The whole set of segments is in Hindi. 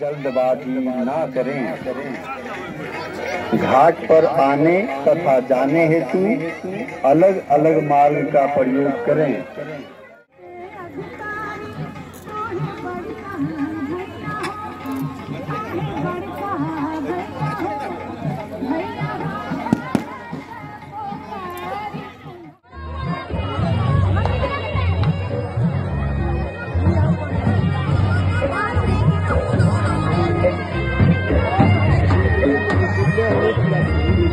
जल्दबाजी ना करें। घाट पर आने तथा जाने हेतु अलग अलग मार्ग का प्रयोग करें।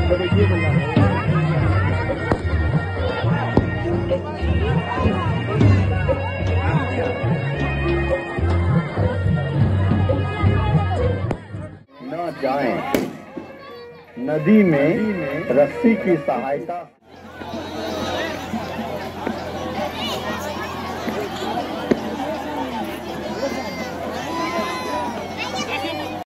न जाएँ। नदी में रस्सी की सहायता